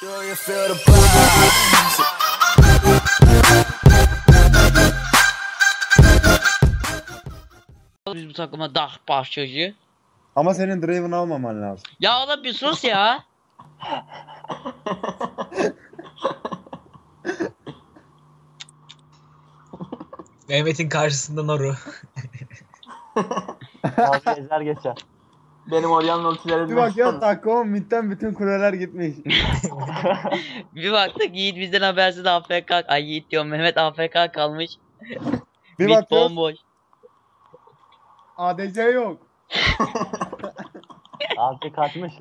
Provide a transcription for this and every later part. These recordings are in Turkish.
Do you feel the vibes? Biz bu takıma dah başlıcı. Ama senin Draven almaman lazım. Ya oğlum bir sus ya. Mehmet'in karşısında Noru. Abi ezer geçer. Benim Orion ultileri Bir bak ya dakika midden bütün kuleler gitmiş. Bir baktık Yiğit bizden habersiz AFK. Ay Yiğit diyorum Mehmet AFK kalmış. Bir Mid bakıyoruz bomboş. ADC yok. Abi kaçmış.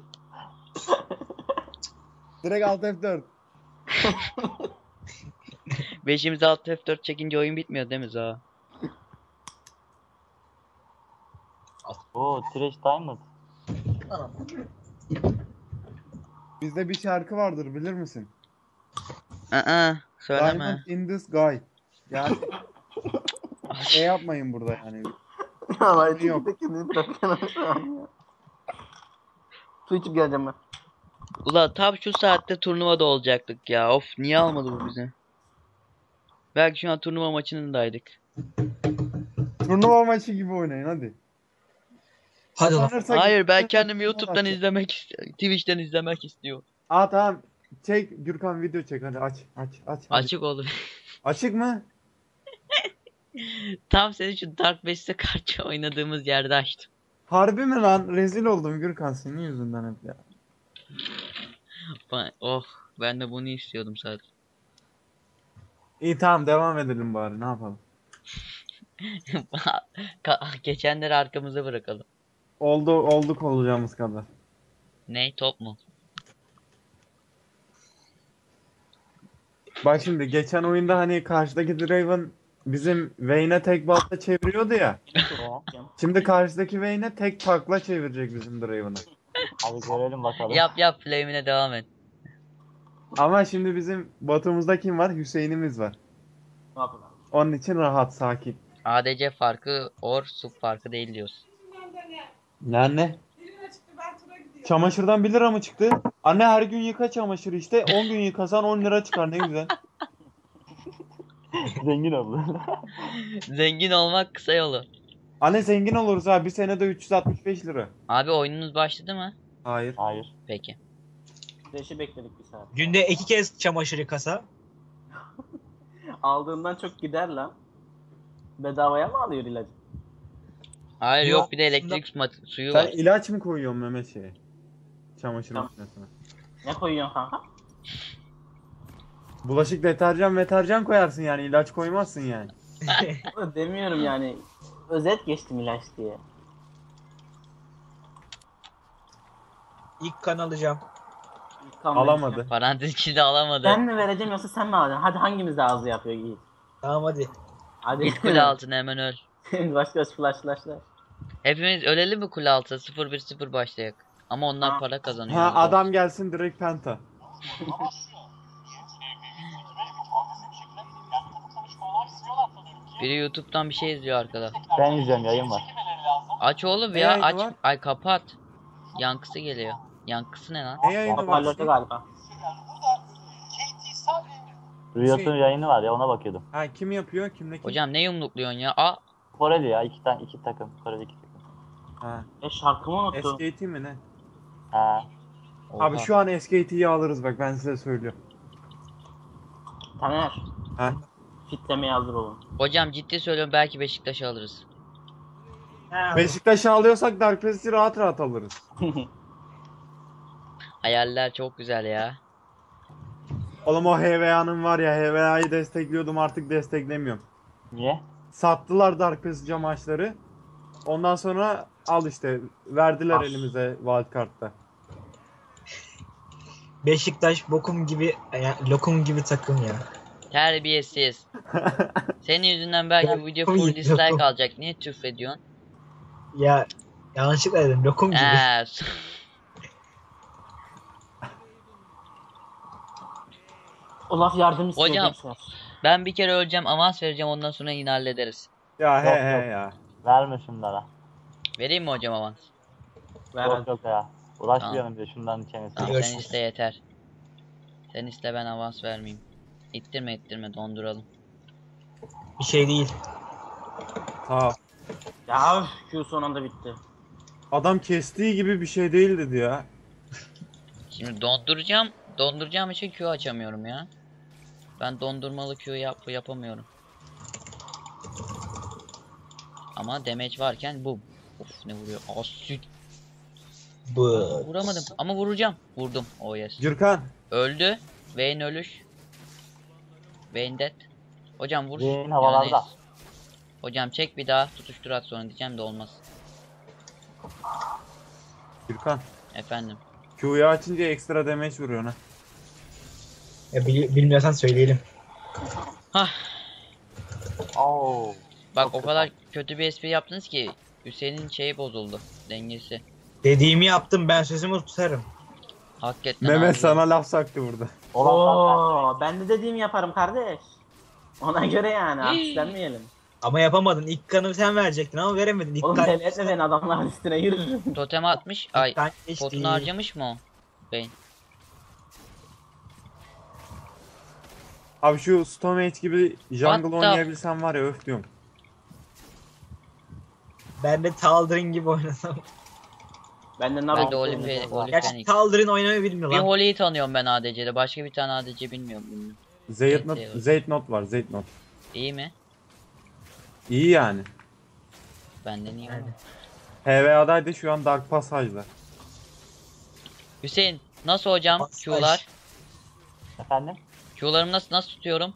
Direkt alt F4. Beşimiz alt F4 çekince oyun bitmiyor değil mi Zaha? Oo Trash Bizde bir şarkı vardır bilir misin? Aa, söyleme. Diamond in the sky. Yani şey yapmayın burada yani. Vallahi Yok. yok. kendini bırakıyorum şu an ya. Su içip geleceğim ben. Ula tam şu saatte turnuvada olacaktık ya. Of niye almadı bu bizi? Belki şu an turnuva maçındaydık. Turnuva maçı gibi oynayın hadi. Hadi lan. Hayır ben kendimi YouTube'dan izlemek istiyorum. Twitch'ten izlemek istiyorum. Aa tamam. Çek Gürkan video çek hadi aç aç aç. hadi. Açık olur. Açık mı? Tam seni şu Dark Base'e karşı oynadığımız yerde açtım. Harbi mi lan? Rezil oldum Gürkan senin yüzünden hep ya. Ba- Oh ben de bunu istiyordum sadece. İyi tamam devam edelim bari ne yapalım. Ka- Geçenleri arkamıza bırakalım. Oldu olduk olacağımız kadar. Ne top mu? Bak şimdi geçen oyunda hani karşıdaki Draven bizim Vayne'e tek balta çeviriyordu ya. Şimdi karşıdaki Vayne'e tek takla çevirecek bizim Draven'ı. Abi görelim bakalım. Yap yap flame'ine devam et. Ama şimdi bizim botumuzda kim var? Hüseyin'imiz var. Ne yapalım? Onun için rahat, sakin. ADC farkı or sub farkı değil diyorsun. Yani Çamaşırdan 1 lira mı çıktı? Anne her gün yıka çamaşır işte. 10 gün yıkasan 10 lira çıkar ne güzel. Zengin oldu. Zengin olmak kısa yolu. Anne zengin oluruz ha. Bir senede 365 lira. Abi oyununuz başladı mı? Hayır. Hayır. Peki. Beşi bekledik bir saat. Günde iki kez çamaşır yıkasa. Aldığından çok gider lan. Bedavaya mı alıyor ilacı? Hayır Yok, yok bir de elektrik ma- suyu Sen var. ilaç mı koyuyorsun Mehmet şeye? Çamaşır Tamam. makinesine. Ne koyuyorsun kanka? Bulaşık deterjan deterjan koyarsın yani ilaç koymazsın yani. Demiyorum yani. Özet geçtim ilaç diye. İlk kan alacağım. İlk kan Alamadı. Parantez içinde alamadı. Ben mi vereceğim yoksa sen mi alacaksın? Hadi hangimiz daha hızlı yapıyor Yiğit? Tamam hadi. Hadi. Git kule altına hemen öl. Başka flash flashlar. Hepimiz ölelim mi kule altı? 0-1-0 başlayak. Ama onlar Ha. para kazanıyor. Ha adam gelsin direkt penta. Biri YouTube'dan bir şey izliyor arkada. Ben izliyorum yayın var. Aç oğlum Ne ya aç. var? Ay kapat. Yankısı geliyor. Yankısı ne lan? Ne yayını var? Hoparlörde galiba. Riot'un yayını var ya ona bakıyordum. Ha kim yapıyor? Kimle kim? Hocam ne yumrukluyorsun ya? Aa Koreli ya iki tane iki takım. Koreli iki takım. Ha. E şarkımı unuttum. SKT mi ne? Ha. Abi oha. şu an SKT'yi alırız bak ben size söylüyorum. Taner. Ha. Fitlemeye hazır olun. Hocam ciddi söylüyorum belki Beşiktaş'ı alırız. Beşiktaş'ı alıyorsak Dark Pass'i rahat rahat alırız. Hayaller çok güzel ya. Oğlum o HVA'nın var ya HVA'yı destekliyordum artık desteklemiyorum. Niye? Sattılar Dark Passage maçları. Ondan sonra al işte verdiler Ah. elimize wildcard'da. Beşiktaş bokum gibi, yani lokum gibi takım ya. Terbiyesiz. Senin yüzünden belki bu video full dislike alacak. Niye tüf ediyorsun? Ya yanlışlıkla dedim lokum gibi. Eee. Olaf yardım istiyor Hocam. gençler. Ben bir kere öleceğim avans vereceğim ondan sonra yine hallederiz. Ya he Yok, he yok. ya. Verme şunlara. Vereyim mi hocam avans? Ver Yok yok ya. Uğraşmayalım diye şundan içemesin. Tamam sen iste yeter. Sen iste ben avans vermeyeyim. İttirme ittirme donduralım. Bir şey değil. Ol. Ya üf, Q son anda bitti. Adam kestiği gibi bir şey değil dedi ya. Şimdi donduracağım. Donduracağım için Q açamıyorum ya. Ben dondurmalı Q yap yapamıyorum. Ama damage varken bu. Of ne vuruyor? Asit. Bu. Vuramadım ama vuracağım. Vurdum. Oh yes. Gürkan. Öldü. Vayne ölüş. Vayne dead. Hocam vur. Vayne havalarda. Hocam çek bir daha tutuştur at sonra diyeceğim de olmaz. Gürkan. Efendim. Q'yu açınca ekstra damage vuruyor ha. Ya bili- bilmiyorsan söyleyelim. Hah. Oo. Bak o kadar kötü bir espri yaptınız ki Hüseyin'in şeyi bozuldu. Dengesi. Dediğimi yaptım ben sözümü tutarım. Hakikaten Mehmet abi. sana laf saktı burada. Oo, ben de dediğimi yaparım kardeş. Ona göre yani artistlenmeyelim. Ama yapamadın. İlk kanı sen verecektin ama veremedin. İlk Oğlum kan... deli etme beni adamların üstüne yürürüm. Totem atmış. Ay potunu harcamış mı o? Vayne. Abi şu Storm Age gibi jungle What the- oynayabilsem var ya öf diyorum. Ben de Taldirin gibi oynadım. Ben de Ben Naruto de Olive, oynadım. Olive Gerçi Phoenix. Taldirin oynamayı bilmiyor Bir lan. Holly'yi tanıyorum ben ADC'de. Başka bir tane ADC bilmiyorum. Evet, evet. Zeytnot var Zeytnot. İyi mi? İyi yani. Benden iyi. Yani. HVA'daydı şu an Dark Passage'da. Hüseyin nasıl hocam Passage. Q'lar? Efendim? Q'larımı nasıl nasıl tutuyorum?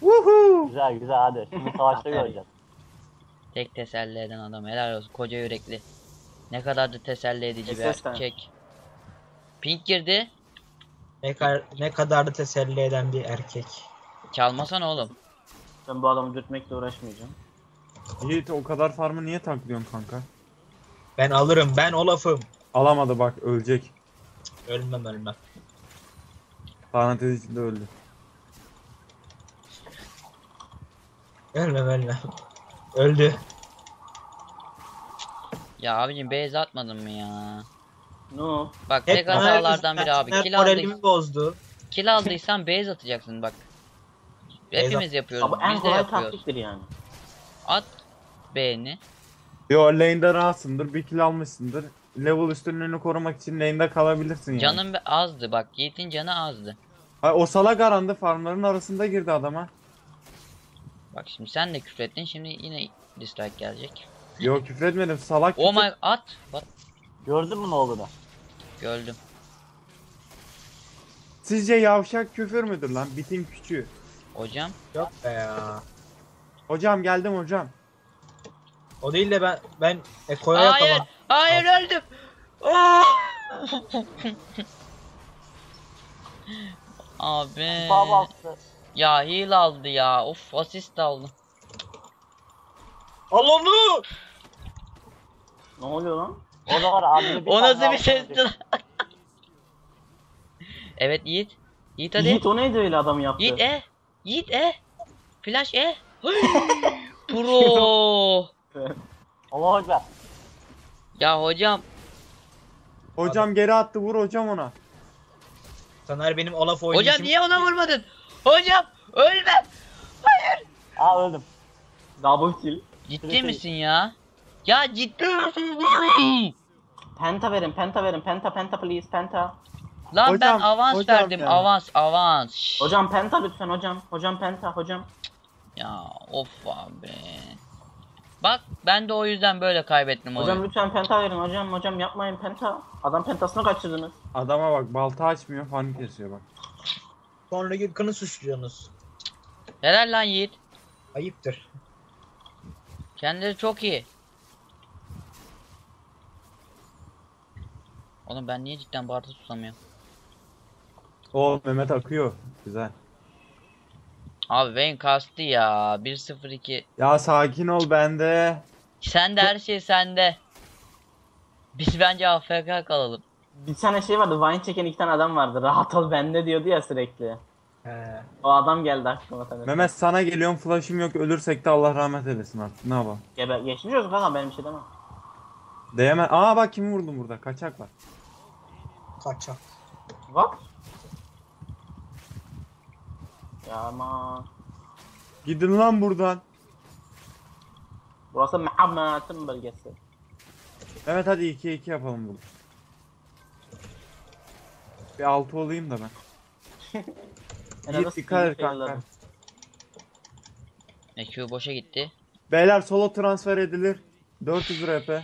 Woohoo! Güzel güzel hadi. Şimdi savaşta göreceğiz. Tek teselli eden adam. Helal olsun. Koca yürekli. Ne kadar da teselli edici bir erkek. Pink girdi. Ne kadar, ne kadar da teselli eden bir erkek. Çalmasana oğlum. Ben bu adamı dürtmekle uğraşmayacağım. Yiğit o kadar farmı niye taklıyorsun kanka? Ben alırım. Ben Olaf'ım. Alamadı bak ölecek. Ölmem ölmem. Parantez içinde öldü. Ölmem ölmem. Öldü. Ya abicim base atmadın mı ya? No. Bak Hep tek hatalardan biri abi. Kill, moralimi aldık, bozdu. kill aldıysan base atacaksın bak. Hepimiz yapıyoruz. Ama en Biz de kolay yapıyoruz. taktiktir yani. At beğeni. Yo lane'de rahatsındır bir kill almışsındır. Level üstünlüğünü korumak için lane'de kalabilirsin yani. Canım be- azdı bak. Yiğit'in canı azdı. Ay, o salak arandı farmların arasında girdi adama. Bak şimdi sen de küfrettin. Şimdi yine dislike gelecek. Yo küfretmedim salak Oh my at. What? Gördün mü ne olduğunu? Gördüm. Sizce yavşak küfür müdür lan? Bitin küçüğü. Hocam. Yok be ya. Hocam geldim hocam. O değil de ben ben Eko'ya Hayır. yapamam. Hayır öldüm. Aa! Abi. Sağ bastı. Ya heal aldı ya. Of asist aldı. Al onu. Ne oluyor lan? O da var abi. O nasıl bir sesti lan? evet Yiğit. Yiğit hadi. Yiğit o neydi öyle adam yaptı? Yiğit e. Yiğit e. Flash e. Pro. Allah ekber. ya hocam. Hocam geri attı vur hocam ona. Taner benim Olaf oynayışım. Hocam niye ona vurmadın? Hocam ölmem. Aa öldüm. Double kill. Ciddi misin ya? Ya ciddi misin? Penta verin, penta verin, penta, penta please, penta. Lan ben Hocam, avans hocam verdim. ya. Avans, avans. Şşş. Hocam penta lütfen hocam. Hocam penta, hocam. Ya of abi. Bak ben de o yüzden böyle kaybettim Hocam oyunu. lütfen penta verin hocam. Hocam yapmayın penta. Adam pentasını kaçırdınız. Adama bak balta açmıyor fan kesiyor bak. Sonra Gürkan'ı suçluyorsunuz. Helal lan Yiğit. Ayıptır. Kendileri çok iyi. Oğlum ben niye cidden Bart'ı tutamıyorum? O Mehmet akıyor. Güzel. Abi Vayne kastı ya. 1-0-2. Ya sakin ol bende. Sen de her şey sende. Biz bence AFK kalalım. Bir tane şey vardı. Vine çeken iki tane adam vardı. Rahat ol bende diyordu ya sürekli. He. O adam geldi aklıma tabii. Mehmet sana geliyorum flash'ım yok ölürsek de Allah rahmet eylesin artık ne yapalım. Geber geçmiş olsun kanka benim bir şey demem. Değemez. Aa bak kimi vurdum burada kaçak var. Kaçak. What? Ya ama Gidin lan buradan. burası Muhammed'in bölgesi. Evet hadi 2'ye 2 yapalım burada. Bir 6 olayım da ben. Azından dikkat et speed'i kanka. EQ boşa gitti. Beyler solo transfer edilir. 400 RP.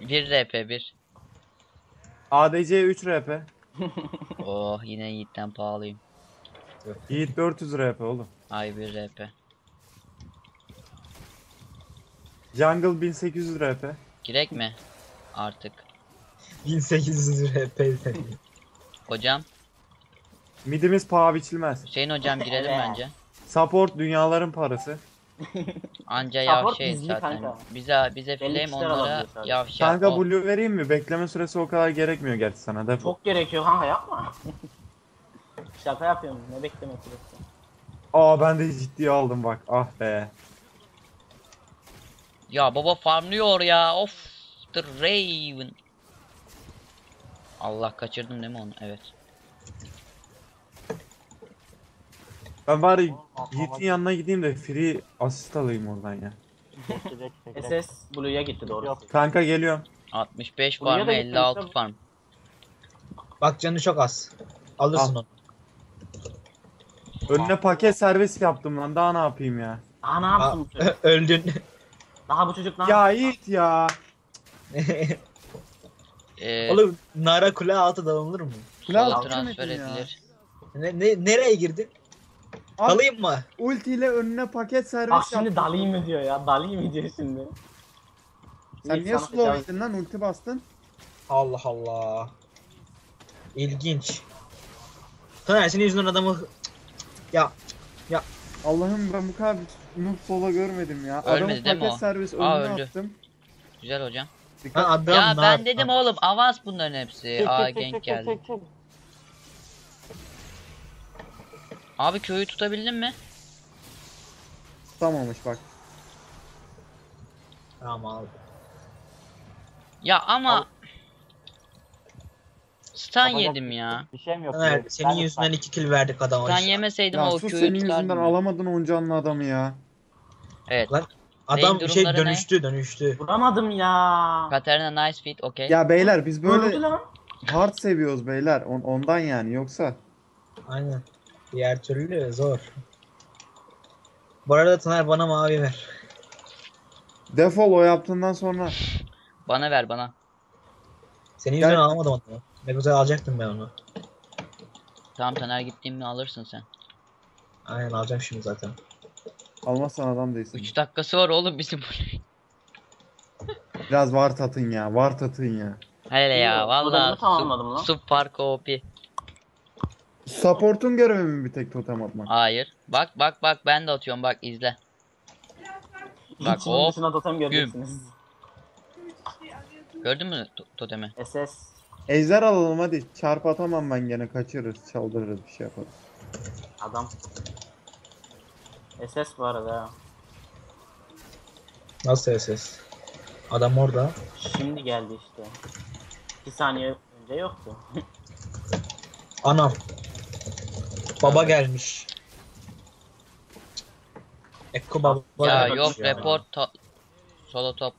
1 RP 1. ADC 3 RP. Oh yine Yiğit'ten pahalıyım. Yiğit 400 RP oğlum. Ay 1 RP. Jungle 1800 RP. Girek mi? Artık. 1800 RP. Hocam. Midimiz paha biçilmez. Hüseyin hocam girelim bence. Support dünyaların parası. Anca Support yavşayız bizli zaten. kanka. Bize bize Belli flame kişiler onlara sadece. yavşar. Kanka O- blue vereyim mi? Bekleme süresi o kadar gerekmiyor gerçi sana. Defol. Çok gerekiyor kanka yapma. Şaka yapıyorum ne beklemek süresi. Aa ben de ciddiye aldım bak. Ah be. Ya baba farmlıyor ya. Of. The Raven. Allah kaçırdım değil mi onu? Evet. Ben bari Yiğit'in yanına gideyim de free asist alayım oradan ya. SS Blue'ya gitti doğru. Yok. Kanka geliyorum. 65 Buraya farm da 56 gitmemişler. farm. Bak canı çok az. Alırsın Al. onu. Önüne paket servis yaptım lan. Daha ne yapayım ya? Daha ne yapsın bu çocuk? öldün. Daha bu çocuk ne Ya Yiğit ya. Ee, Oğlum Nara kule altı dağılır mı? Kule sola altı transfer ya. edilir. Ne, ne, nereye girdin? Abi- Alayım mı? Ultiyle önüne paket servis Bak şimdi yaptım. dalayım mı diyor ya. Dalayım mı diyor şimdi. Sen İlk niye sana slow tecavüz- yedin lan? Ulti bastın. Allah Allah. İlginç. Taner senin yüzünden adamı... Ya Allah'ım ben bu kadar noob solo görmedim ya. Ölmedi Adamın değil mi paket o? servis Aa, önüne öldü. attım. Güzel hocam. Adam ya nar- ben dedim oğlum avans bunların hepsi. Çek, Aa genk çek, geldi. çek, çek. Abi köyü tutabildin mi? Tutamamış bak. Tamam abi. Ya ama stun Yapacak yedim ya. Bir şey mi yok? Yok, senin ben- yüzünden iki kill verdik adama. Stun yemeseydim Ya o köyü senin yüzünden tutardım. alamadın oncanlı adamı ya. Evet. Lan Adam Beyin şey durumları ne? dönüştü dönüştü. Vuramadım ya. Katarina nice fit okey. Ya beyler biz Öldü böyle lan. hard seviyoruz beyler. On- ondan yani yoksa. Aynen. Diğer türlü zor. Bu arada Taner bana mavi ver. Defol o yaptığından sonra. Bana ver bana. Senin yüzünden Gel. alamadım onu. Ne güzel alacaktım ben onu. Tamam Taner gittiğimde alırsın sen. Aynen alacağım şimdi zaten. Almazsan adam değilsin. 3 dakikası var oğlum bizim. Biraz var tatın ya. Var tatın ya. Hele ya valla tamamladım lan. sub, farkı OP. Support'un görevi mi bir tek totem atmak? Hayır. Bak bak bak ben de atıyorum bak izle. Bak İçinin hop. dışına totem göreceksiniz. Gördün mü to- totemi? SS. Ejder alalım hadi. Çarp atamam ben gene kaçırırız. Çaldırırız bir şey yaparız. Adam. SS bu arada ya. Nasıl SS? Adam orada. Şimdi geldi işte. 2 saniye önce yoktu. Anam. Baba gelmiş. Ekko baba. ya gelmiş yok ya. report to- solo top.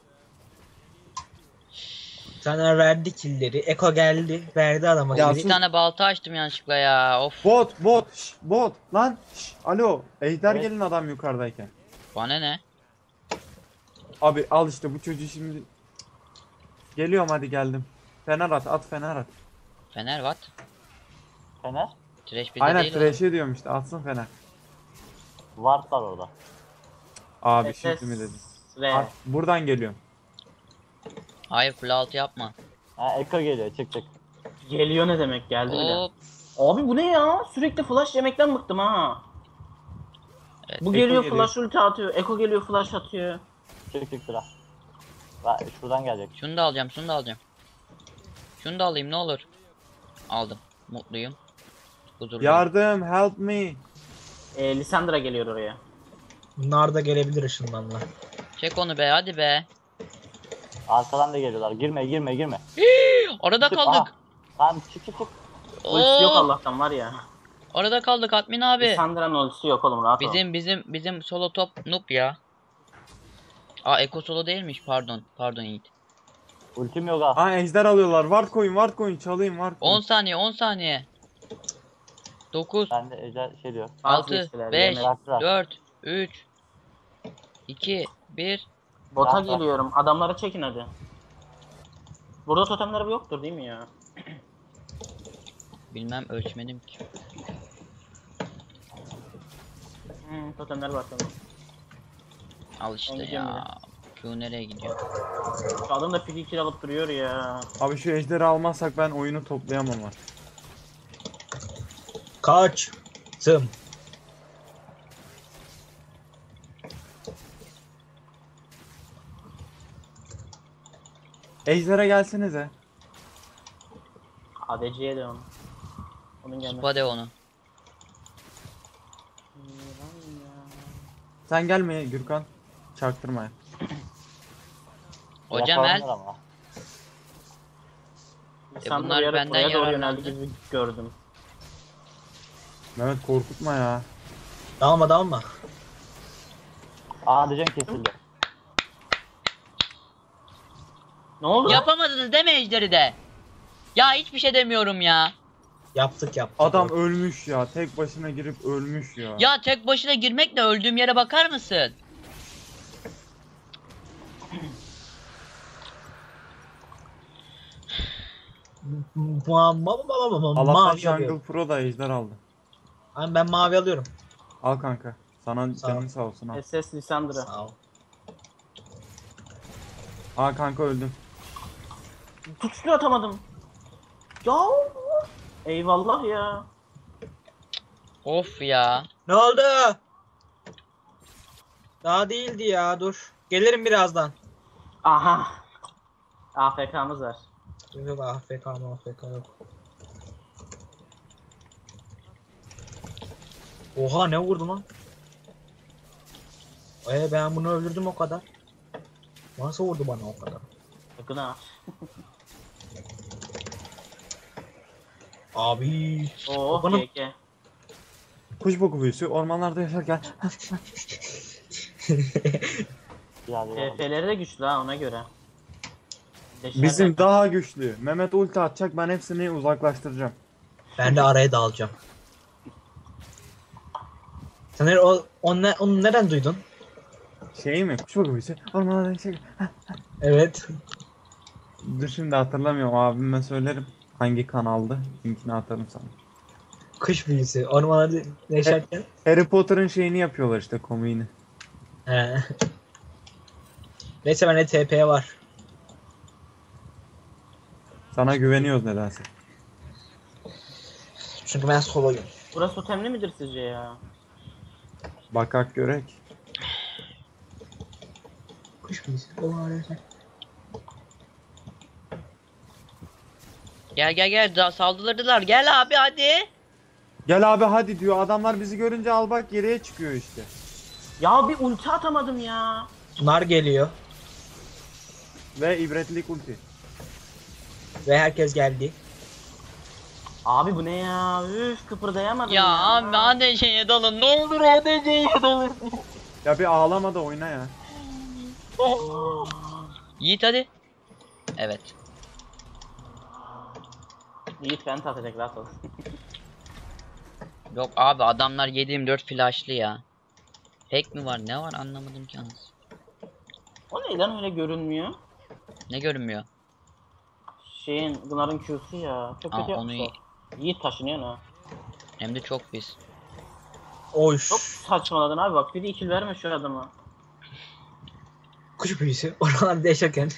Taner verdi killleri. Eko geldi. Verdi adama Ya. Bir tane balta açtım yanlışlıkla ya. Of. Bot bot şş, bot lan şş, alo Ejder Evet. gelin adam yukarıdayken. Bana ne? Abi al işte bu çocuğu şimdi. Geliyorum hadi geldim. Fener at at fener at. Fener what? Fener. Trash bir de Aynen değil trash'e diyorum işte atsın fener. Ward var orada. Abi şimdi mi dedim. Ve At, buradan geliyorum. Hayır kule altı yapma. ha, Eko geliyor çık çık. Geliyor ne demek geldi bile. Hop. Abi bu ne ya? Sürekli flash yemekten bıktım ha. Evet, Bu Eko geliyor geliyor. flash ulti atıyor. Eko geliyor flash atıyor. Çık çık sıra. Bak şuradan gelecek. Şunu da alacağım şunu da alacağım. Şunu da alayım ne olur. Aldım. Mutluyum. Huzurluyum. Yardım help me. E, Lissandra geliyor oraya. Bunlar da gelebilir ışınlanma. Çek onu be hadi be. Arkadan da geliyorlar. Girme girme girme. Orada Çık, kaldık. aha. Tamam çık çık çık. Ultisi yok. Allah'tan var ya. Arada kaldık admin abi. Lissandra'nın ultisi yok oğlum rahat ol. Bizim bizim bizim solo top noob ya. Aa Eko solo değilmiş pardon. Pardon Yiğit. Ultim yok ha. Aa ejder alıyorlar. Ward koyun, ward koyun. Çalayım ward 10 koyun. saniye 10 saniye. 9 Ben de ejder şey diyor. 6 geçtiler, 5 yemeğe. Bıraktılar. 4 3 2 1 Bota ol. geliyorum. Adamları çekin hadi. Burada totemleri yoktur değil mi ya? Bilmem ölçmedim ki. Hmm, totemler var tamam. Al işte gidiyorum ya. Q nereye gidiyor? Şu adam da free kill alıp duruyor ya. Abi şu ejderi almazsak ben oyunu toplayamam ha. Kaç. Tım. Ejder'e gelsenize. ADC'ye de onu. Onun gelmesi. Spade onu. Sen gelme Gürkan. Çaktırma ya. Hocam el. ama. Lisandra bunlar bir ara benden doğru yararlandı. yöneldi gibi gördüm. Mehmet korkutma ya. Dalma dalma. Aa diyeceğim kesildi. Ne oldu? Yapamadınız değil mi ejderi de? Ya hiçbir şey demiyorum ya. Yaptık yaptık. Adam ölmüş ya. Tek başına girip ölmüş ya. Ya tek başına girmekle öldüğüm yere bakar mısın? Ma ma ma ma ma ma Allah'tan mavi Jungle alıyorum. Pro da ejder aldı. Abi ben mavi alıyorum. Al kanka. Sana Sağ ol. canın sağ olsun al. SS Lisandra. Sağ ol. Aa kanka öldüm. Tuşlu atamadım. Ya. Eyvallah ya. Of ya. Ne oldu? Daha değildi ya dur. Gelirim birazdan. Aha. AFK'mız var. Yok AFK mı AFK yok. Oha ne vurdu lan? Ee ben bunu öldürdüm o kadar. Nasıl vurdu bana o kadar? Bakın ha. Abi. Oo Babanın- KK. Kuş boku büyüsü ormanlarda yaşarken. Ya diyor. TF'leri de güçlü ha ona göre. Deşerler. Bizim daha güçlü. Mehmet ulti atacak ben hepsini uzaklaştıracağım. Ben de araya dalacağım. Sen o, onu, ne- onu nereden duydun? Şey mi? Kuş boku büyüsü ormanlarda yaşarken. Evet. Dur şimdi hatırlamıyorum abime söylerim. Hangi kanaldı? Linkini atarım sana. Kış büyüsü. Ormanlarda yaşarken. Harry Potter'ın şeyini yapıyorlar işte komiğini. He. Neyse bende TP var. Sana güveniyoruz nedense. Çünkü ben soloyum. Burası totemli midir sizce ya? Bakak görek. Kış büyüsü. Ormanlarda Gel gel gel saldırdılar. Gel abi hadi. Gel abi hadi diyor. Adamlar bizi görünce al bak geriye çıkıyor işte. Ya bir ulti atamadım ya. Nar geliyor. Ve ibretlik ulti. Ve herkes geldi. Abi bu ne ya? Üf kıpırdayamadım Ya abi ADC'ye dalın. Ne olur ADC'ye dalın. Ya bir ağlama da oyna ya. Yiğit hadi. Evet. Yiğit vent atacak rahat ol. Yok abi adamlar 724 flashlı ya. Hack mi var ne var anlamadım ki yalnız. o neyden öyle görünmüyor? Ne görünmüyor? Şeyin Gınar'ın Q'su ya. Çok Aa, kötü onu yapmış o. Yiğit taşınıyor ha. Hem de çok pis. Oy. Çok saçmaladın abi bak bir de ikil verme şu adama. Kuş büyüsü. Ormanlarda yaşarken.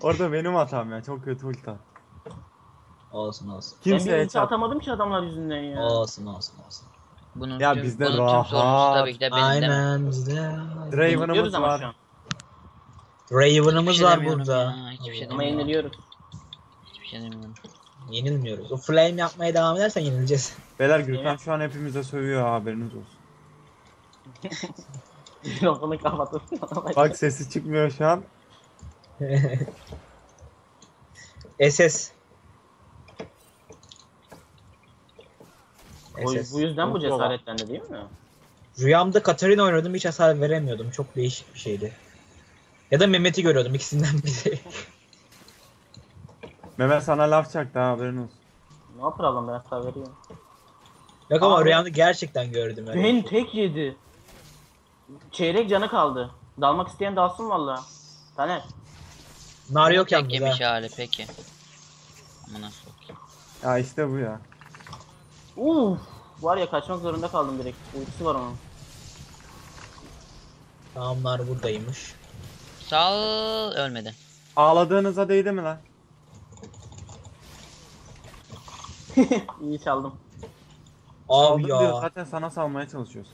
Orada benim hatam ya. Çok kötü ulti. at. Olsun olsun. ben bir Kimseye çat. atamadım ki adamlar yüzünden ya. Olsun olsun olsun. Bunun Ya tüm, bizde bunun tüm rahat. sorumlusu tabii ki de benim. Aynen bizde. Draven'ımız var. an. Raven'ımız şey var burada. ya, hiçbir şey Ama yeniliyoruz. Hiçbir şey demiyorum. Yenilmiyoruz. O flame yapmaya devam edersen yenileceğiz. Beyler Gürkan Evet. şu an hepimize sövüyor haberiniz olsun. Mikrofonu kapatıp. Bak sesi çıkmıyor şu an. SS. O, SS. bu yüzden bu cesaretlendi değil mi? Rüyamda Katarina oynadım hiç hasar veremiyordum. Çok değişik bir şeydi. Ya da Mehmet'i görüyordum ikisinden biri. Mehmet sana laf çaktı ha haberin olsun. Ne yapalım ben hata veriyorum. Yok ama Abi. rüyamda gerçekten gördüm. öyle. Ben tek yedi. Çeyrek canı kaldı. Dalmak isteyen dalsın valla. Taner. Nar yok Tek yalnız yemiş ha. hali peki. Amına sokayım. Ya işte bu ya. Uf. Var ya kaçmak zorunda kaldım direkt. Uykusu var onun. Tamam nar buradaymış. Sağ ol, ölmedi. Ağladığınıza değdi mi lan? İyi çaldım. Abi Aldın diyor, ya. zaten sana salmaya çalışıyoruz.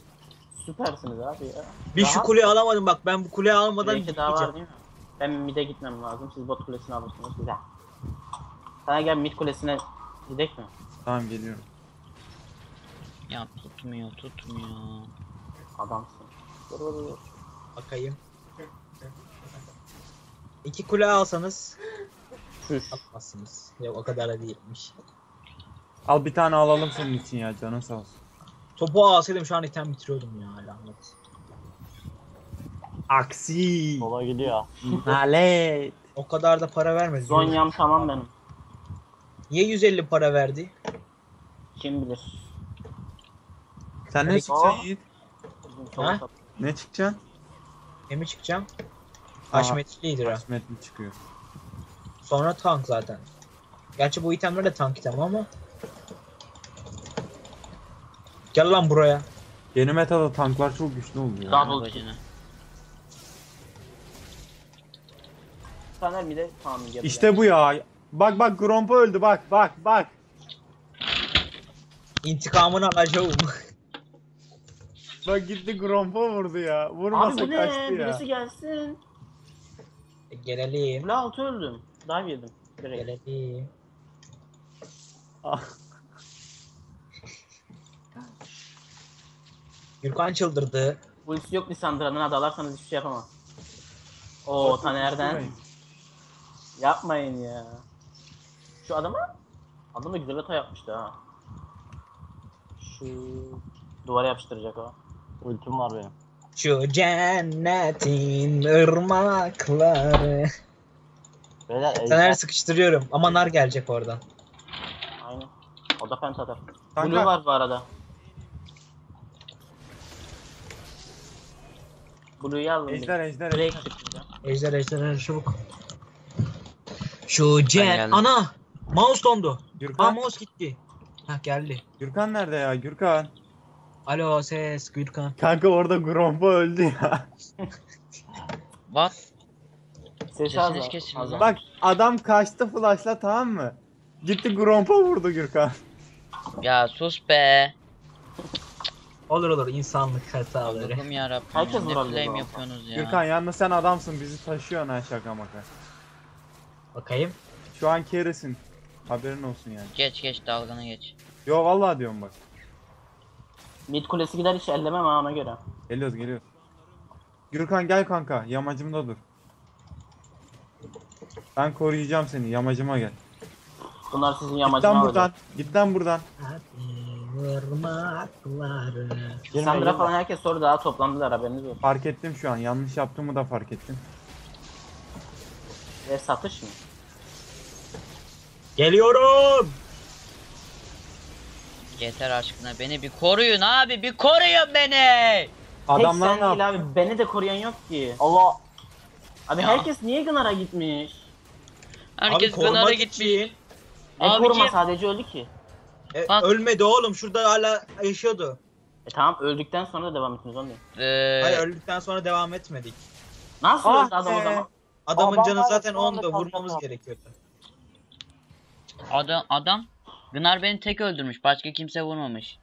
Süpersiniz abi ya. Bir şu kuleyi alamadım bak ben bu kuleyi almadan Belki daha var değil mi? Ben mid'e gitmem lazım. Siz bot kulesini alırsınız. Güzel. Sana gel mid kulesine gidek mi? Tamam geliyorum. Ya tutmuyor tutmuyor. Adamsın. Dur dur dur. Bakayım. İki kule alsanız Şuş. atmazsınız. Yok o kadar da değilmiş. Al bir tane alalım senin için ya canın sağ olsun. Topu alsaydım şu an item bitiriyordum ya lanet. Aksi. Sola gidiyor. Nalet. O kadar da para vermedi. Zonyam tamam benim. Niye 150 para verdi? Kim bilir. Sen ne Hadi. çıkacaksın Yiğit? Ha? Ne çıkacaksın? Ne mi çıkacağım? Aha. Haşmetlidir ha. Asmetli çıkıyor. Sonra tank zaten. Gerçi bu itemler de tank item ama. Gel lan buraya. Yeni metada tanklar çok güçlü oluyor. Tamam gel. İşte bu ya. Bak bak Grompo öldü bak bak bak. İntikamını alacağım. Bak gitti Grompo vurdu ya. Abi Vurmasa bu ne? kaçtı ya. Birisi gelsin. Gelelim. Kule altı öldüm. Dive yedim. Direkt. Gelelim. Ah. Gürkan çıldırdı. Ultisi yok Lissandra'nın hadi alarsanız hiçbir şey yapamaz. Oo Taner'den. Yapmayın ya. Şu adama Adam da güzel hata yapmıştı ha. Şu duvara yapıştıracak o. Ultim var benim. Şu cennetin ırmakları. Beyler Taner sıkıştırıyorum ama nar gelecek oradan. Aynen. O da penta atar. Kanka. Blue var bu arada. Blue'yu aldım. Ejder ejder ejder. Ejder ejder ejder çabuk. Şu cen... geldim. Ana! Mouse dondu. Aa Gürkan, mouse gitti. Hah geldi. Gürkan nerede ya Gürkan? Alo ses Gürkan. Kanka orada Grompo öldü ya. What? Ses az az- lan. Bak adam kaçtı flashla tamam mı? Gitti Grompo vurdu Gürkan. Ya sus be. Olur olur insanlık hataları. Allah'ım yarabbim. Herkes ya, Ne flame yapıyorsunuz ya. Gürkan yalnız sen adamsın bizi taşıyorsun ha şaka maka. Bakayım. Şu an carry'sin. Haberin olsun yani. Geç geç dalganı geç. Yo vallahi diyorum bak. Mid kulesi gider hiç ellemem ha ona göre. Geliyoruz geliyoruz. Gürkan gel kanka yamacımda dur. Ben koruyacağım seni yamacıma gel. Bunlar sizin Git yamacına lan alacak. buradan. Git lan buradan. Irmakları. Sandra falan herkes soru daha toplandılar haberiniz olsun. Fark ettim şu an. Yanlış yaptığımı da fark ettim. Ve satış mı? Geliyorum. Yeter aşkına beni bir koruyun abi bir koruyun beni. Adamlar Tek ne sen değil abi beni de koruyan yok ki. Allah. Abi Ya. herkes niye Gınar'a gitmiş? Herkes korumak Pınar'a gitmiş. için- Ne Abiciğim. koruma sadece öldü ki. E, Bak. ölmedi oğlum şurada hala yaşıyordu. E tamam öldükten sonra da devam ettiniz onu diyor. Ee, Hayır öldükten sonra devam etmedik. Nasıl Ah öldü adam o be. zaman? Adamın Adamlar canı zaten şu anda 10'da vurmamız gerekiyordu. adam adam Gınar beni tek öldürmüş. Başka kimse vurmamış.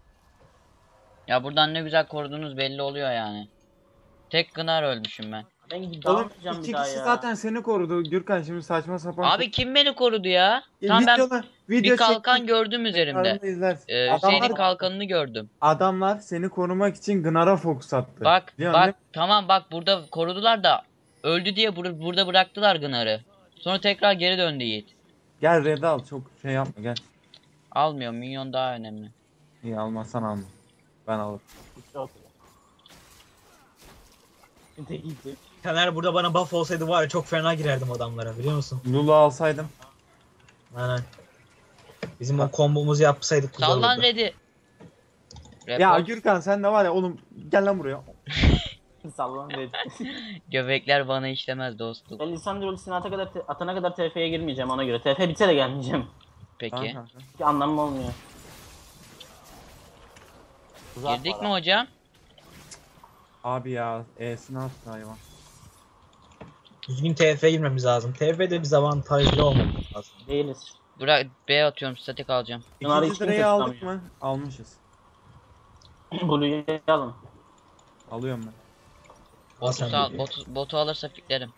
Ya buradan ne güzel korudunuz belli oluyor yani. Tek Gınar ölmüşüm ben. Ben gidip Oğlum iki bir daha kişi ya. zaten seni korudu. Gürkan şimdi saçma sapan. Abi kim beni korudu ya? Ya Tam ben videoda- video bir kalkan çektim. gördüm üzerimde. Ee, Hüseyin'in kalkanını gördüm. adamlar seni korumak için Gınar'a fokus attı. Bak değil bak tamam bak burada korudular da öldü diye bur- burada bıraktılar Gınar'ı. Sonra tekrar geri döndü Yiğit. mi? Gel red al çok şey yapma gel. Almıyorum minyon daha önemli. İyi almazsan alma. Ben alırım. Taner burada bana buff olsaydı var ya çok fena girerdim adamlara biliyor musun? Lulu alsaydım. Aynen. Bizim o kombomuzu yapsaydık güzel Sallan olurdu. ready. Ya. Gürkan sen de var ya oğlum gel lan buraya. Sallan dedi. Göbekler bana işlemez dostum. Ben Lisandro ultisini ata kadar, atana kadar TF'ye girmeyeceğim ona göre. TF bitse de gelmeyeceğim. Peki. Kanka. Hiç anlamı olmuyor. Uzak Girdik para. mi hocam? Abi ya E'sini attı hayvan. Düzgün TF'ye girmemiz lazım. TF'de bir avantajlı olmamız lazım. Değiliz. Bırak B atıyorum statik alacağım. Bunları İkinci hiç kimse direği aldık tutamıyor. mı? Almışız. Blue'yu alın. Alıyorum ben. Al sen Botu, al, de. botu, botu alırsa fiklerim.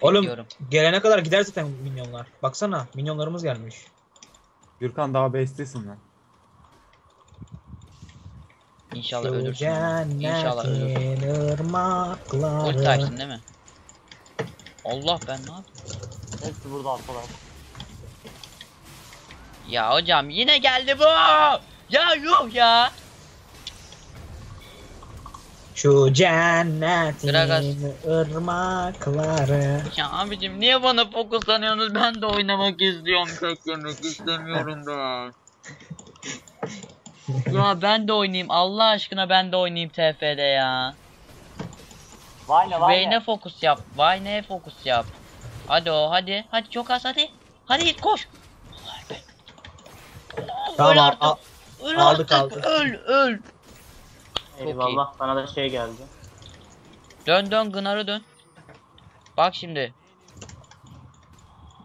Oğlum Bekliyorum. gelene kadar gider zaten minyonlar. Baksana minyonlarımız gelmiş. Gürkan daha bestesin lan. İnşallah ölürsün. İnşallah ölürsün. Ulti açtın değil mi? Allah ben ne yapayım? Hepsi burada arkadaş. Ya hocam yine geldi bu. Ya yuh ya. Şu cennetin Gragas. ırmakları. Ya abicim niye bana fokuslanıyorsunuz? Ben de oynamak istiyorum. Tek yemek istemiyorum ben. ya ben de oynayayım. Allah aşkına ben de oynayayım TF'de ya. Vay ne vay Vayne'e ne. fokus yap. Vayne'e fokus yap. Hadi o hadi. Hadi çok az hadi. Hadi git koş. Tamam, öl artık. öl aldık, artık. aldık. Öl öl. Çok Eyvallah. Bana da şey geldi. Dön dön Gınar'ı dön. Bak şimdi.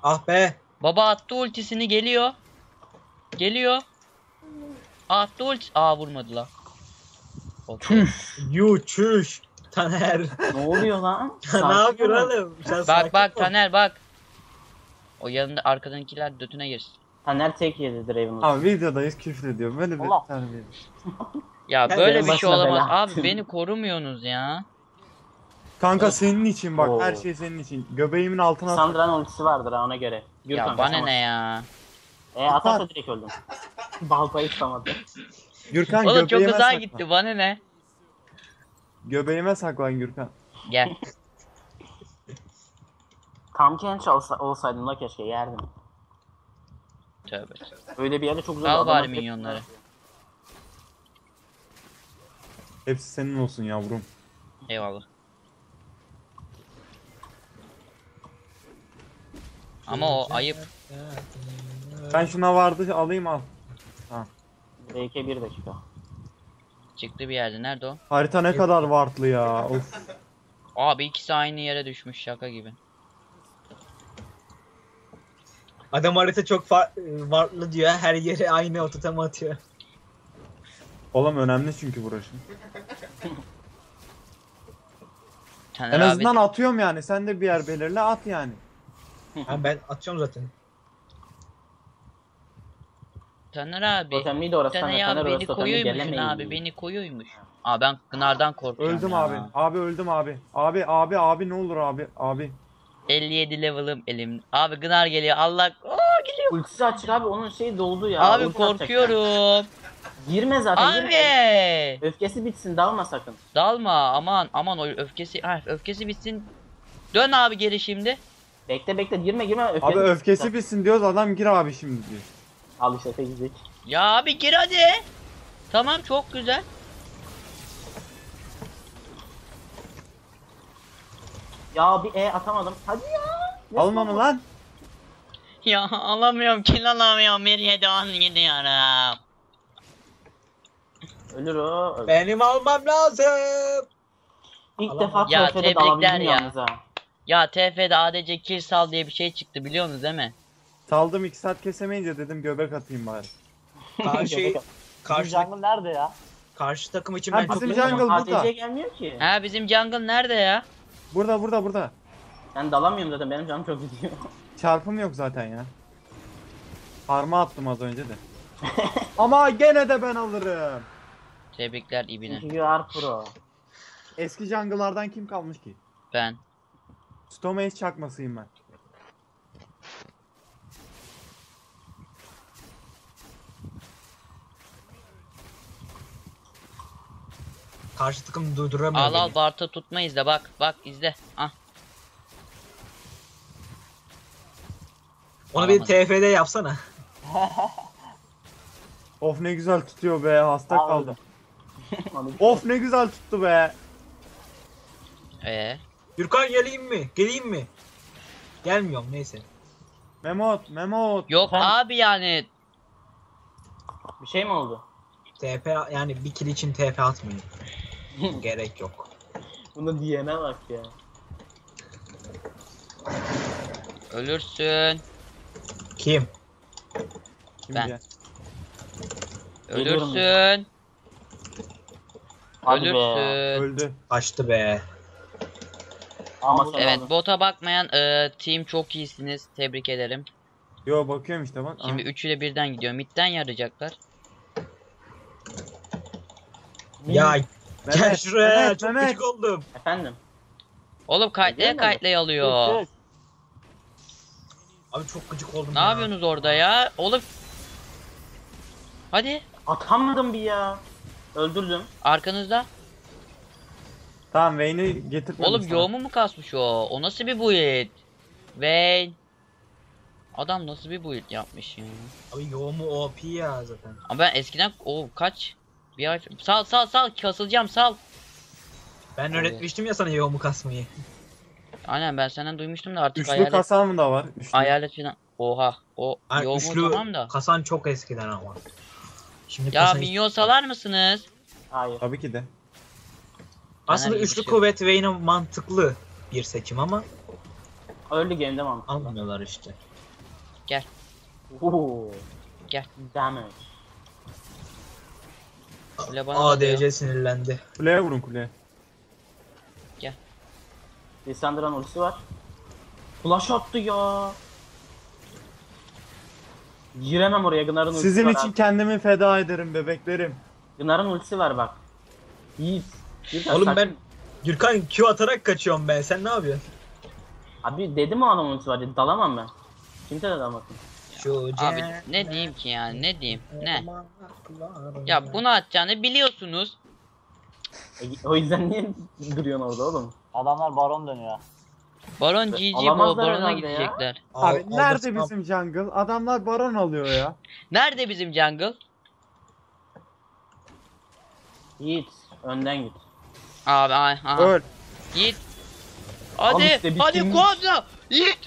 Ah be. Baba attı ultisini geliyor. Geliyor. Attı ulti. Aa vurmadı la. Okey. Yu çüş. Taner. Ne oluyor lan? ne yapıyorsun oğlum? Bak bak ol. Taner bak. O yanında arkadankiler götüne girsin. Taner tek yedi Draven'ı. Abi videodayız küfür ediyor. Böyle bir Allah. terbiye. Ya Ben böyle benim bir şey başıma olamaz. bela Abi beni korumuyorsunuz ya. Kanka senin için bak Oo. her şey senin için. Göbeğimin altına Sandra'nın ultisi vardır ha ona göre. Ya Gürkan bana kaçamaz. ne ya. E atarsa direkt öldüm. Baltayı tutamadı. Gürkan Oğlum çok göbeğime uzağa saklan. gitti bana ne. Göbeğime saklan Gürkan. Gel. Tam genç olsa, olsaydım da keşke yerdim. Tövbe. Öyle bir yerde çok güzel Al bari minyonları. Hepsi senin olsun yavrum. Eyvallah. Ama o ayıp. Ben şuna vardı alayım al. Belki bir dakika. Çıktı bir yerde. Nerede o? Harita ne kadar vartlı ya. Of. Abi ikisi aynı yere düşmüş şaka gibi. Adam harita çok far- farklı diyor. Her yere aynı ototem atıyor. Oğlum önemli çünkü burası. Taner En abi, azından atıyorum yani. Sen de bir yer belirle at yani. Ha, ben atıyorum zaten. Taner abi. Totemliydi orası. Taner Taner, abi orası beni totemli koyuyormuşsun gelemeyin. abi beni koyuyormuş. Aa ben Gınar'dan korkuyorum Öldüm ya. abi. Abi öldüm abi. Abi abi abi ne olur abi. Abi. 57 level'ım elim. Abi Gınar geliyor Allah. Aa geliyor. Ultisi açık abi onun şeyi doldu ya. Abi Ulti atacak korkuyorum. Girme zaten Abi. girme. Öfkesi bitsin dalma sakın. Dalma aman aman o öfkesi ha, öfkesi bitsin. Dön abi geri şimdi. Bekle bekle girme girme. Öfkesi Abi öfkesi bitsin. bitsin diyoruz adam gir abi şimdi diyor. Al işte tekzik. Ya abi gir hadi. Tamam çok güzel. Ya bir E atamadım. Hadi ya. Ne Alma mı lan? Ya alamıyorum kill alamıyorum. Bir yedi on gidiyorum. Ölür o. Öl. Benim almam lazım. İlk Alamam. defa Ya, TF'de tebrikler dalabildim ya. yalnız ha. Ya TF'de ADC kill sal diye bir şey çıktı biliyorsunuz değil mi? Saldım 2 saat kesemeyince dedim göbek atayım bari. Karşı, Bizim karşı, jungle nerede ya? karşı takım için Ha, ben çok bizim mutluyum. jungle burada. ATC gelmiyor ki. Ha bizim jungle nerede ya? Burada burada burada. Ben dalamıyorum zaten benim canım çok gidiyor. Çarpım yok zaten ya. Parma attım az önce de. Ama gene de ben alırım. Tebrikler ibine. UR Pro. Eski jungle'lardan kim kalmış ki? Ben. Stomace çakmasıyım ben. Karşı takım durduramıyor Al al beni. Bart'ı tutma izle bak bak izle. Ah. Onu bir Alamadım. TF'de yapsana. of ne güzel tutuyor be hasta Aldım. kaldım. Of ne güzel tuttu be. ee. Gürkan geleyim mi? Geleyim mi? Gelmiyorum neyse. Memot Memot. Yok Sen- abi yani Bir şey mi oldu? TP yani bir kill için TP atmayın. Gerek yok. Bunu diyene bak ya. ölürsün. Kim? Kim Ben. Ölürsün. Hadi be. Ölürsün. Öldü. Kaçtı be. Ama sen Evet aldın. bota bakmayan e, team çok iyisiniz. Tebrik ederim. Yo bakıyorum işte bak. Şimdi Aha. üçüyle birden gidiyor. Midden yarayacaklar. Ya gel Mehmet, şuraya Mehmet, çok Mehmet. küçük oldum. Efendim. Oğlum kayıtlaya kayıtlaya alıyor. Abi çok gıcık oldum Ne ya. yapıyorsunuz orada ya? Oğlum. Hadi. Atamadım bir ya. Öldürdüm. Arkanızda. Tamam Vayne'i getirtmedim Oğlum sana. yoğumu mu kasmış o? O nasıl bir build? Vayne. Adam nasıl bir build yapmış ya? Abi yoğumu OP ya zaten. Ama ben eskiden o kaç? Bir ay... Sal sal sal kasılacağım sal. Ben Abi. öğretmiştim ya sana yoğumu kasmayı. Aynen ben senden duymuştum da artık Üçlü hayalet, kasam da var. Üçlü. hayalet falan. Oha o Ha, yoğumu üçlü tamam da. kasan çok eskiden ama. Şimdi Ya kasan- minyon salar mısınız? Hayır. Tabii ki de. Aslında Fener gibi üçlü bir şey. kuvvet Vayne mantıklı bir seçim ama Early game'de mantıklı. almıyorlar işte. Oo. Gel. Damage. Öyle bana. ADC sinirlendi. Kuleye vurun kuleye. Lissandra'nın ultisi var. Flash attı ya. Giremem oraya Gınar'ın ultisi Sizin var. için abi. kendimi feda ederim bebeklerim. Gınar'ın ultisi var bak. Yiğit. Yiğit Oğlum saçma- ben Gürkan Q atarak kaçıyorum ben. Sen ne yapıyorsun? Abi dedim o adamın ultisi var diye dalamam ben. Kimse de dalamasın. Şu Abi ne diyeyim ki yani ne diyeyim ne? Ya bunu atacağını biliyorsunuz. E, o yüzden niye duruyorsun orada oğlum? Adamlar baron dönüyor. Baron GG bu Alamazlar Baron'a herhalde ya. gidecekler. Abi nerede bizim jungle? Adamlar baron alıyor ya. Nerede bizim jungle? Yiğit önden git. Abi ay aha. Öl. Yiğit. Al Hadi işte, hadi bitirmiş. koza. Yiğit.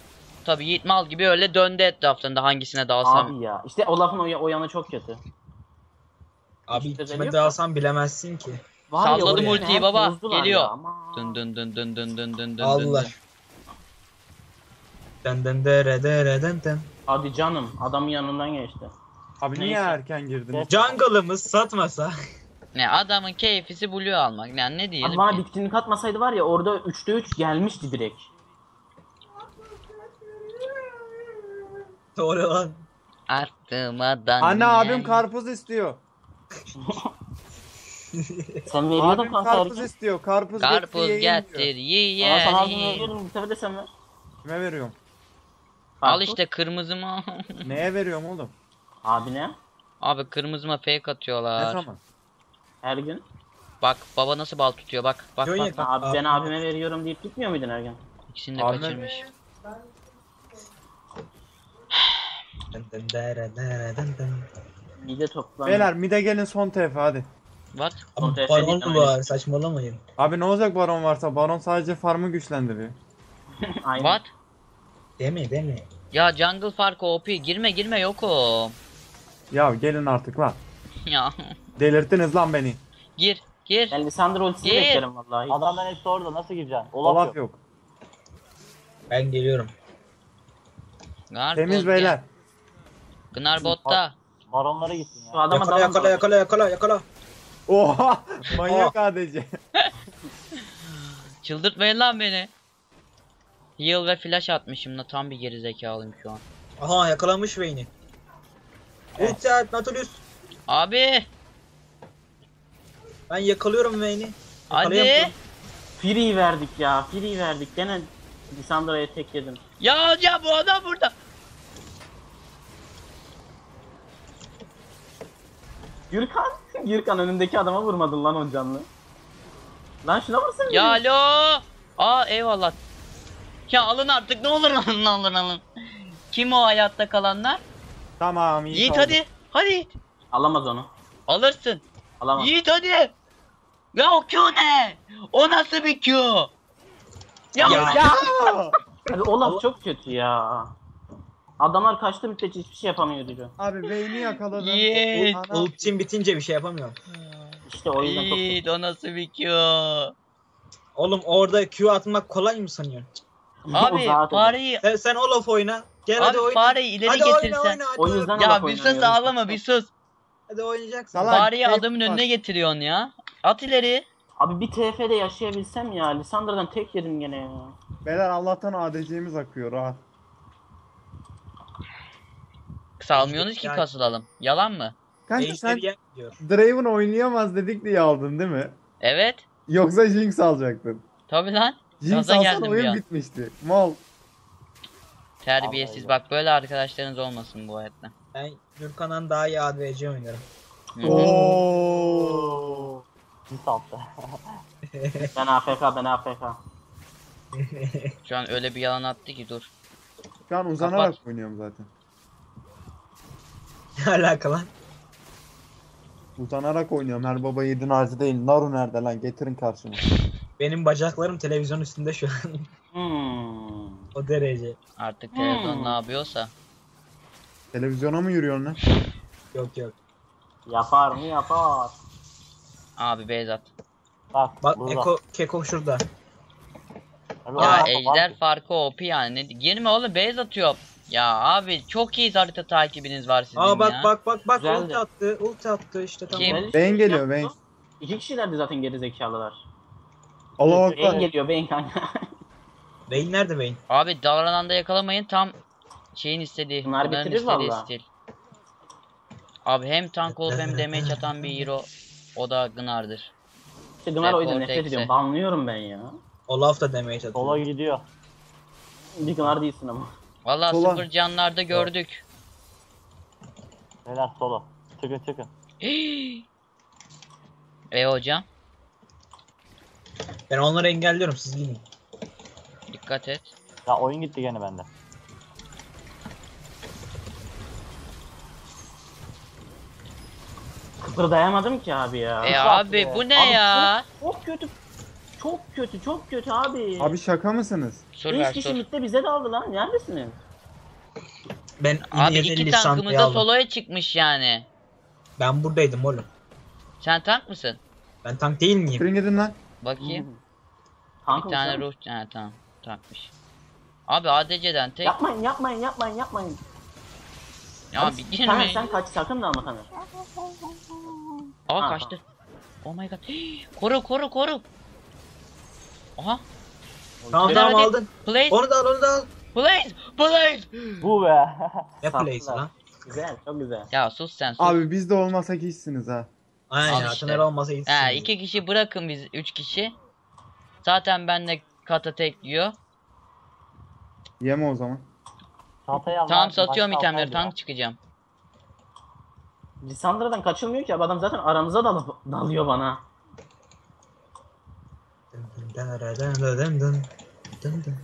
Tabi Yiğit mal gibi öyle döndü etraflarında hangisine dalsam. Abi ya. İşte o lafın o, ya- o yanı çok kötü. Abi İşte kime dağılsam bilemezsin ki. Var ya, Salladım oraya ultiyi baba, bozdular geliyor. ya, aman. Dın dın dın dın dın dın dın dın Allah. dın. Den den dere dere den den. Hadi canım adamın yanından geçti. Abi niye Neyse. erken girdiniz? Jungle'ımız satmasa. Ne adamın keyfisi blue almak. Yani ne diyelim bana ki? bitkinlik atmasaydı var ya orada 3'te 3 gelmişti direkt. Doğru lan. Arttırmadan Anne abim karpuz istiyor. Sen veriyordun Abim karpuz herkes. istiyor. Karpuz, Karpuz getir getir yiyin Ama sana yiyelim. veriyordum bu sefer de sen ver. Kime veriyorum? Al işte kırmızıma. Neye veriyorum oğlum? Abi ne? Abi kırmızıma fake Ne atıyorlar. zaman? Her gün. Bak baba nasıl bal tutuyor bak bak Johnny, bak. bak. Abi ben Abi- abime veriyorum deyip gitmiyor muydun her gün? İkisini de Abi- kaçırmış. Mide toplam. Beyler mide gelin son TF hadi. What? Son Abi TF baron mu var saçmalamayın. Abi ne olacak baron varsa? Baron sadece farmı güçlendiriyor. Aynen. What? Deme deme. Ya jungle farkı OP girme girme yok o. Ya gelin artık lan. ya Delirttiniz lan beni. gir gir. Ben Lisandro ultisini Gir. beklerim vallahi. Adamlar hepsi orada nasıl gireceksin? Olaf, Olaf yok. yok. Ben geliyorum. Gargoyle Temiz gel. beyler. Gnar botta. Baronlara gitsin Şu ya. adama Yakala dalan yakala yakala yakala yakala. Oha! Manyak ADC. Çıldırtmayın lan beni. Heal ve flash atmışım da tam bir gerizekalıyım şu an. Aha yakalamış Vayne'i. Evet. Ulti at Nautilus. Abi Ben yakalıyorum Vayne'i. hadi. Free verdik ya. Free verdik. Gene Lisandra'ya tek yedim. Ya hocam bu adam burada. Gürkan. Gürkan önündeki adama vurmadın lan o canlı. Lan şuna vursana. Ya alo. Aa eyvallah. Ya alın artık ne olur alın alın alın. Kim o hayatta kalanlar? Tamam iyi Yiğit kaldı. hadi. Hadi Yiğit. Alamaz onu. Alırsın. Alamaz. Yiğit hadi. Ya o Q ne? O nasıl bir Q? Ya, Ya. ya. Abi Olaf çok kötü ya. Adamlar kaçtı müddetçe hiçbir şey yapamıyor diyor. Abi Vayne'i yakaladım. Yiğit. Ultim bitince bir şey yapamıyorum. İşte o yüzden çok Yiğit o nasıl bir Q? Oğlum orada Q atmak kolay mı sanıyorsun? Abi Zaten. fareyi Sen, sen Olaf oyna. Gel hadi Abi oyna. fareyi ileri hadi oyna getirsen. oyna hadi O oyna. yüzden- Ya Olaf bir sus oynamıyorum. ağlama bir sus. Hadi oynayacaksın. Salak. Fareyi tek adamın var. önüne getiriyorsun ya. At ileri. Abi bir TF'de yaşayabilsem ya. Lissandra'dan tek yedim gene ya. Beyler Allah'tan ADC'miz akıyor rahat. Salmıyorsunuz ki Yani- kasılalım. Yalan mı? Kanka sen yen diyor. Draven oynayamaz dedik diye aldın değil mi? Evet. Yoksa Jinx alacaktın. Tabi lan. Jinx Gaza alsan geldim bir oyun an. bitmişti. Mal. Terbiyesiz. Bak böyle arkadaşlarınız olmasın bu hayatta. Ben Gürkan'dan daha iyi ADC oynarım. Hı. Oo. Altta. Ben AFK ben AFK. Şu an öyle bir yalan attı ki dur. Şu an uzanarak Kapat. oynuyorum zaten. Ne alaka lan? Uzanarak oynuyorum. Her baba yiğidin harcı değil. Naru nerede lan? Getirin karşıma. Benim bacaklarım televizyon üstünde şu an. Hmm. o derece. Artık televizyon Hmm. ne yapıyorsa. Televizyona mı yürüyorsun lan? Yok yok. Yapar mı yapar. Abi Beyzat. Bak, Bak burada. Eko, Keko şurada. Ya bak, ejder bak. farkı OP yani. Ne- Girme oğlum base atıyor. Ya abi çok iyi harita takibiniz var sizin Aa bak ya. bak bak bak Güzeldi. ulti attı. Ulti attı işte tamam. Kim? Güzel Beyin şey geliyor, yaptı. beyin. İki kişilerdi zaten geri zekalılar. Allah Beyin akbar. geliyor beyin kanka. Vayne nerede Vayne? Abi davrananda yakalamayın tam şeyin istediği. Bunlar bitirir istediği valla. stil. Abi hem tank olup hem damage atan bir hero o da Gnar'dır. İşte Gnar o yüzden nefret ediyorum. Banlıyorum ben ya. Olaf da damage atıyor. Sola gidiyor. Bir Gnar değilsin ama. Valla Sola. sıfır canlarda gördük. Beyler sola. Çıkın çıkın. e hocam Ben onları engelliyorum siz gidin. dikkat et. Ya oyun gitti gene bende. Kıpırdayamadım ki abi ya. E abi bu ne Abi ya? Çok kötü. Çok kötü, çok kötü abi. Abi şaka mısınız? Sur 5 ver kişi mitte bize de aldı lan. Neredesiniz? Ben Abi iki tankımız da soloya çıkmış yani. Ben buradaydım oğlum. Sen tank mısın? Ben tank değil miyim? Yürüyün gidin lan. Bakayım. Tank Bir tane ruh ha tamam tankmış. Abi ADC'den tek Yapmayın, yapmayın, yapmayın, yapmayın. ya Abi, bir Taner girme. sen kaç sakın da alma Taner. Aa Ha, kaçtı. Oh my god. koru koru koru. Aha. Tamam tamam aldın. Blaze. Onu da al onu da al. Blaze. Blaze. Bu be. Ne plays lan? Güzel, çok güzel. Ya sus sen sus. Abi biz de olmasak iyisiniz ha. Aynen Al ya. işte. Taner olmasa iyisin. He iki kişi bırakın biz üç kişi. Zaten benle kata tek diyor. Yeme o zaman. Çantayı al. Tamam satıyorum itemleri ya. tank çıkacağım. Lissandra'dan kaçılmıyor ki abi adam zaten aramıza dalıp, dalıyor bana. Dın dın dın dın dın dın. Dın dın.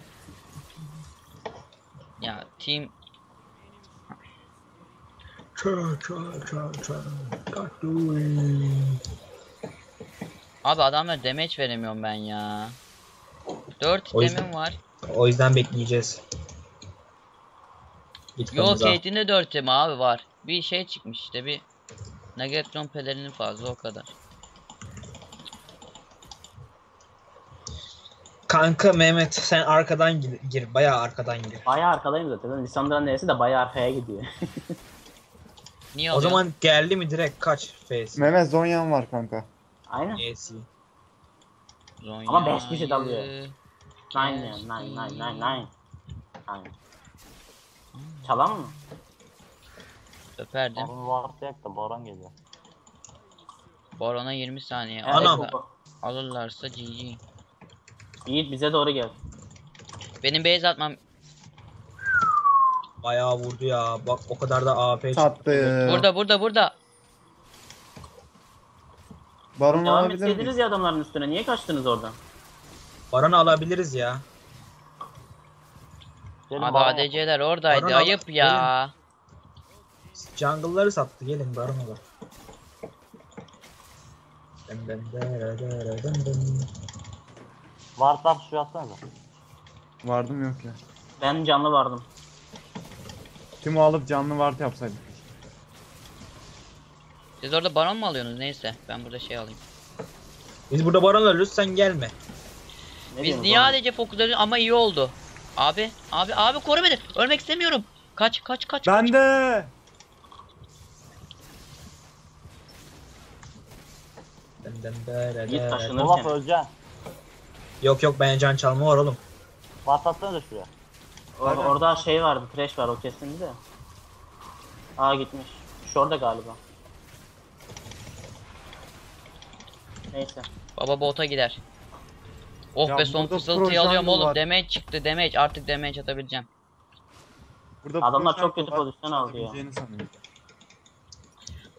Ya team Çö çö çö çö. Tatooine. Abi adamlara damage veremiyorum ben ya. 4 O yüzden- itemim var. O yüzden bekleyeceğiz. Git Yok kanımıza. Kate'in de 4 itemi abi var. Bir şey çıkmış işte bir Negatron pelerinin fazla o kadar. Kanka Mehmet sen arkadan gir, gir bayağı arkadan gir. Bayağı arkadayım zaten. Lissandra'nın neresi de bayağı arkaya gidiyor. Niye O zaman geldi mi direkt kaç face? Mehmet Zonyan var kanka. Aynen. AC. Zonya'yı Ama beş kişi dalıyor. Nine, nine, nine, nine, nine. Nine. Çalan mı? Öperdim. Baronu varsayak da Baron geliyor. Baron'a 20 saniye. Evet, Anam. Alırlar- Alırlarsa GG. Yiğit bize doğru gel. Benim base atmam. Bayağı vurdu ya. Bak o kadar da AP çıktı. Sattı. Burada burada burada. Baron Devam alabilir etseydiniz miyiz? ya adamların üstüne. Niye kaçtınız oradan? Baron'u alabiliriz ya. Gelin Abi bana. ADC'ler oradaydı. Baron al- Ayıp ya. Jungle'ları sattı gelin Baron'a bak. Dın. Vartlar şu atsanıza. Vardım yok ya. Ben canlı vardım. Timo alıp canlı vart yapsaydık. Siz orada baron mu alıyorsunuz? Neyse ben burada şey alayım. Biz burada Baron'la ölürüz sen gelme. Ne Biz niye oğlum? ADC fokus ediyoruz ama iyi oldu. Abi, abi, abi koru beni. Ölmek istemiyorum. Kaç, kaç, kaç. Ben kaç. de. Git dırı. taşınır. Olaf öleceksin. Yok yok ben can çalma var oğlum. Vart atsanıza şuraya. Or- orada şey vardı, trash var o kesildi de. Aa gitmiş. Şu orada galiba. Neyse. Baba bota gider. Oh Ya be son burada fısıltıyı pro alıyorum jungle oğlum. var. Damage çıktı damage. Artık damage atabileceğim. Burada Adamlar çok kötü pozisyon aldı ya. alabileceğini sanıyorum.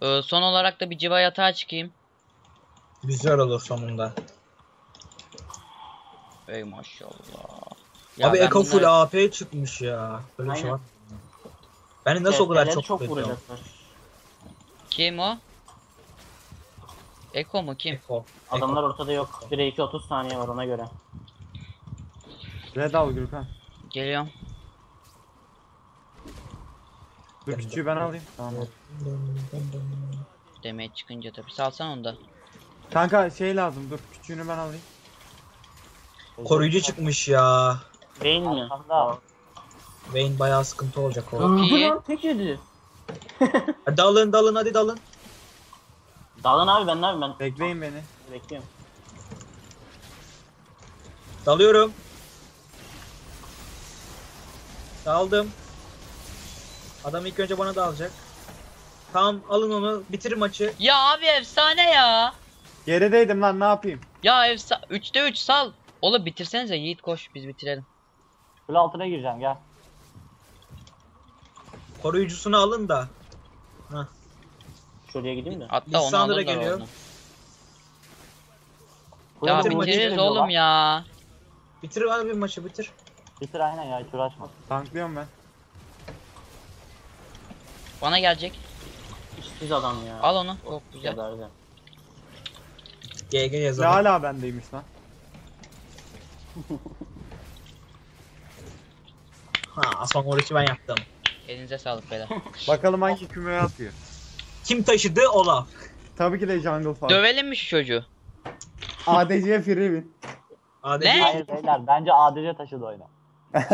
Ee, son olarak da bir civa yatağa çıkayım. Güzel olur sonunda. Ey maşallah. Abi ben Eko full bunları- AP çıkmış ya. Böyle bir şey Aynen. var. Beni nasıl o kadar çok, çok vuracaklar. Kim o? Eko mu kim? Eko. Adamlar ortada yok. 1'e 2 30 saniye var ona göre. Red al Gürkan. Geliyorum. Dur küçüğü ben alayım. Tamam. Damage çıkınca tabi. Salsan onu da. Kanka şey lazım dur küçüğünü ben alayım. Koruyucu çıkmış ya. Beyin mi? Arkamda. Vayne bayağı sıkıntı olacak o. Çok iyi. Lan tek yedi. Hadi dalın dalın hadi dalın. Dağlan abi ben ne yapayım ben Bekleyin beni. bekliyorum. Dalıyorum. Daldım. Adam ilk önce bana dalacak. Tamam alın onu bitir maçı. Ya abi efsane ya. Gerideydim lan ne yapayım? Ya efsa 3'te 3 sal. Oğlum bitirsenize Yiğit koş biz bitirelim. Kule altına gireceğim gel. Koruyucusunu alın da. Şuraya gideyim de. Hatta onu Lissandra alırlar geliyor. oradan. Kule Ya altına bitiririz oğlum ya. Bitir abi maçı bitir. Bitir aynen ya hiç uğraşma. Tanklıyorum ben. Bana gelecek. İşsiz adam ya. Al onu. Çok güzel. Geberdi. GG Ya yazalım. hala bendeymiş lan. Ha son orucu ben yaptım. Elinize sağlık beyler. Bakalım hangi kümeye atıyor. Kim taşıdı Olaf? Tabii ki de Jungle Farm. Dövelim mi şu çocuğu? ADC free win. ADC Ne? Hayır beyler bence ADC taşıdı oyunu.